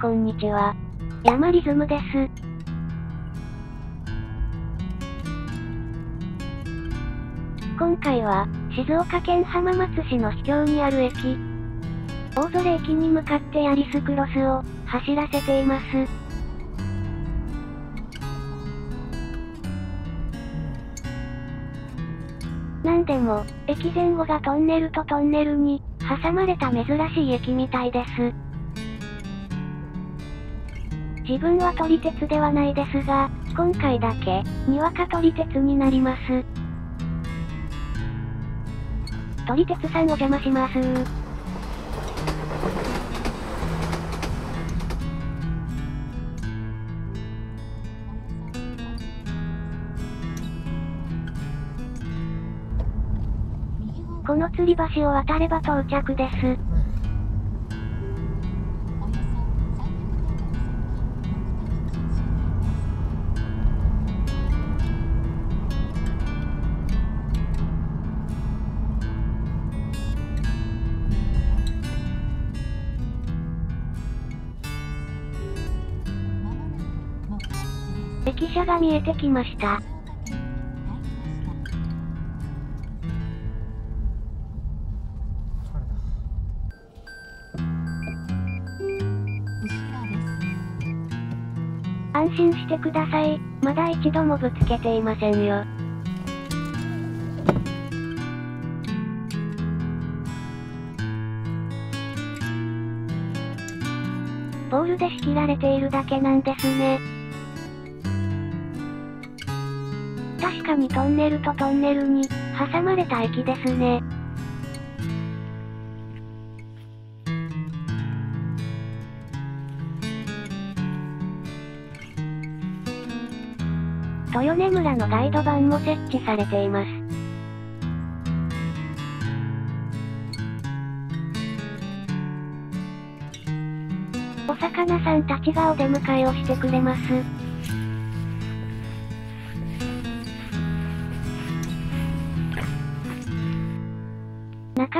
こんにちは。山リズムです。今回は、静岡県浜松市の秘境にある駅、大曽駅に向かってヤリスクロスを走らせています。なんでも、駅前後がトンネルとトンネルに挟まれた珍しい駅みたいです。自分は撮り鉄ではないですが、今回だけ、にわか撮り鉄になります。撮り鉄さんお邪魔しますこの吊り橋を渡れば到着です。駅舎が見えてきました。安心してください。まだ一度もぶつけていませんよ。ボールで仕切られているだけなんですね。かにトンネルとトンネルに挟まれた駅ですね。豊根村のガイド版も設置されています。お魚さんたちがお出迎えをしてくれます。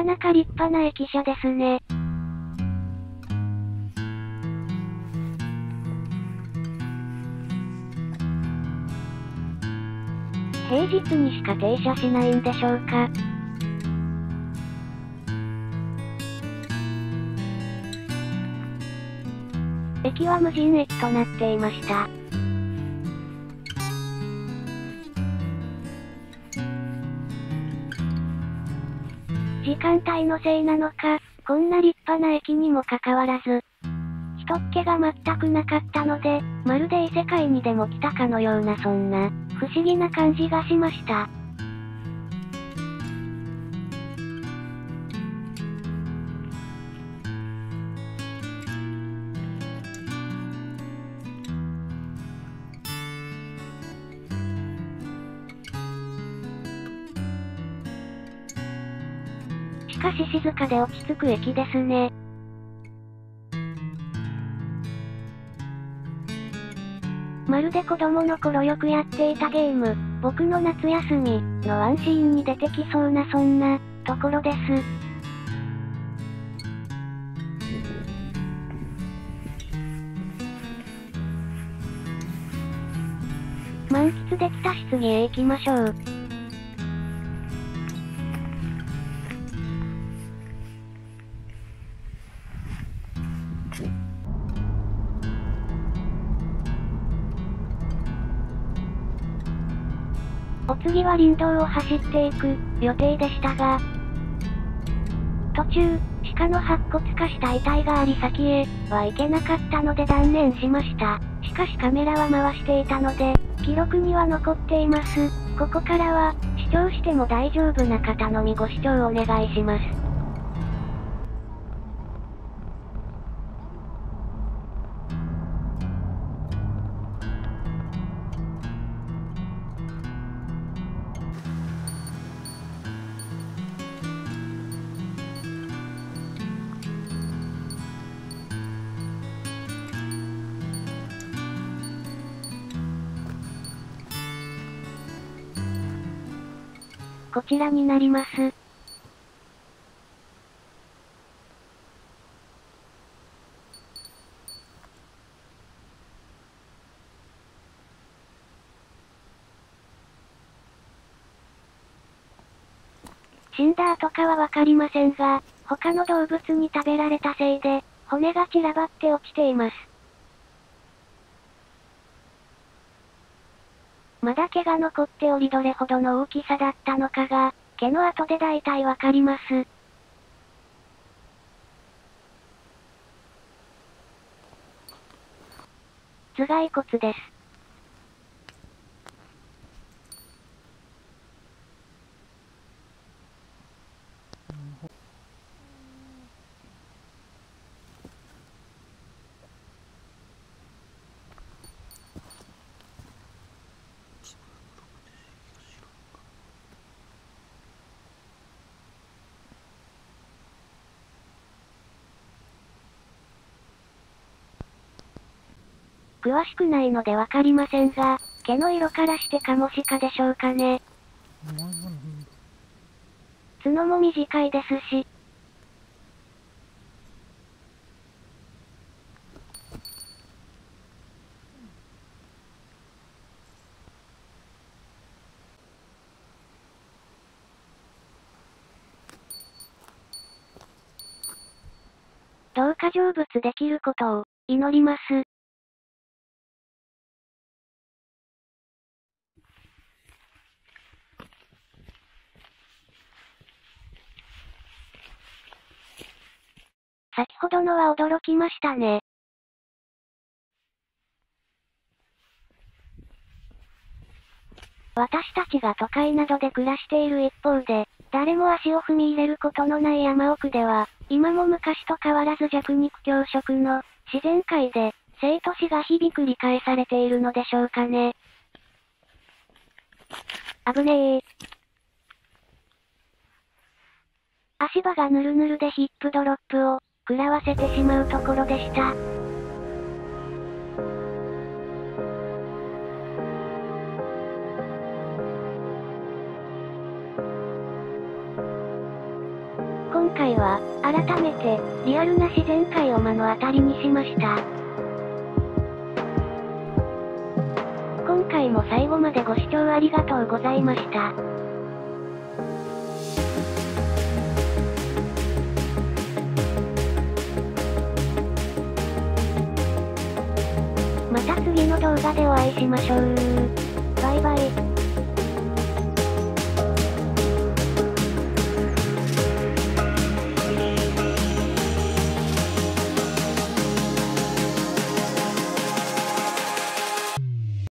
なか立派な駅舎ですね。平日にしか停車しないんでしょうか。駅は無人駅となっていました。間帯のせいなのか、こんな立派な駅にもかかわらず、人っ気が全くなかったので、まるで異世界にでも来たかのようなそんな、不思議な感じがしました。しかし静かで落ち着く駅ですね。まるで子供の頃よくやっていたゲーム、僕の夏休みのワンシーンに出てきそうなそんな、ところです。満喫できた質疑へ行きましょう。お次は林道を走っていく予定でしたが、途中、鹿の白骨化した遺体があり先へは行けなかったので断念しました。しかしカメラは回していたので、記録には残っています。ここからは、視聴しても大丈夫な方のみご視聴お願いします。こちらになります。死んだ後かはわかりませんが、他の動物に食べられたせいで、骨が散らばって落ちています。まだ毛が残っておりどれほどの大きさだったのかが、毛の後で大体わかります。頭蓋骨です。詳しくないのでわかりませんが、毛の色からしてカモシカでしょうかね。角も短いですし。どうか成仏できることを祈ります。先ほどのは驚きましたね。私たちが都会などで暮らしている一方で、誰も足を踏み入れることのない山奥では、今も昔と変わらず弱肉強食の自然界で、生と死が日々繰り返されているのでしょうかね。危ねえ。足場がヌルヌルでヒップドロップを食らわせてしまうところでした。今回は、改めて、リアルな自然界を目の当たりにしました。今回も最後までご視聴ありがとうございました。た次の動画でお会いしましょう。バイバイ。